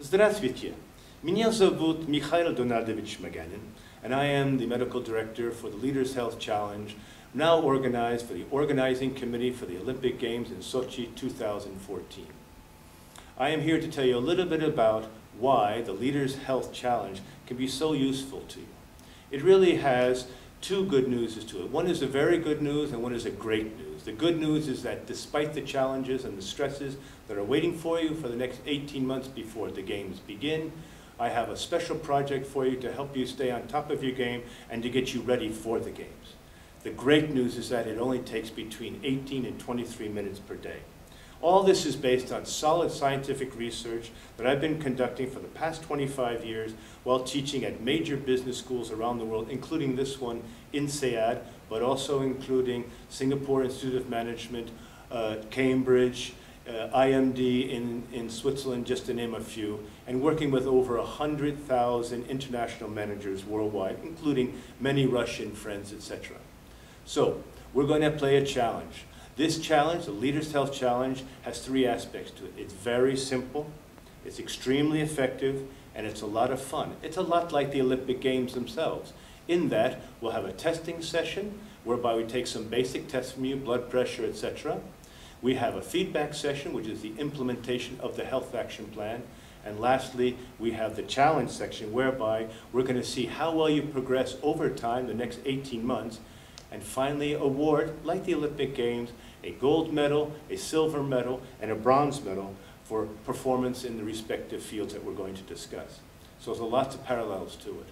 Здравствуйте. Меня зовут Mikhail Donadovich Maganin, and I am the medical director for the Leaders Health Challenge, now organized for the Organizing Committee for the Olympic Games in Sochi 2014. I am here to tell you a little bit about why the Leaders Health Challenge can be so useful to you. It really has two good news to it. One is a very good news and one is a great news. The good news is that despite the challenges and the stresses that are waiting for you for the next 18 months before the games begin, I have a special project for you to help you stay on top of your game and to get you ready for the games. The great news is that it only takes between 18 and 23 minutes per day. All this is based on solid scientific research that I've been conducting for the past 25 years while teaching at major business schools around the world, including this one INSEAD, but also including Singapore Institute of Management, uh, Cambridge, uh, IMD in, in Switzerland, just to name a few, and working with over 100,000 international managers worldwide, including many Russian friends, etc. So, we're going to play a challenge. This challenge, the Leaders Health Challenge, has three aspects to it. It's very simple, it's extremely effective, and it's a lot of fun. It's a lot like the Olympic Games themselves. In that, we'll have a testing session whereby we take some basic tests from you, blood pressure, etc. We have a feedback session, which is the implementation of the health action plan. And lastly, we have the challenge section whereby we're going to see how well you progress over time, the next 18 months, and finally award, like the Olympic Games, a gold medal, a silver medal, and a bronze medal for performance in the respective fields that we're going to discuss. So there's lots of parallels to it.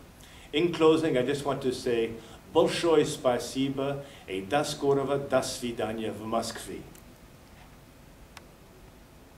In closing, I just want to say, Bolshoi spasiba, a daskorova, dasvidanya v Moskvi.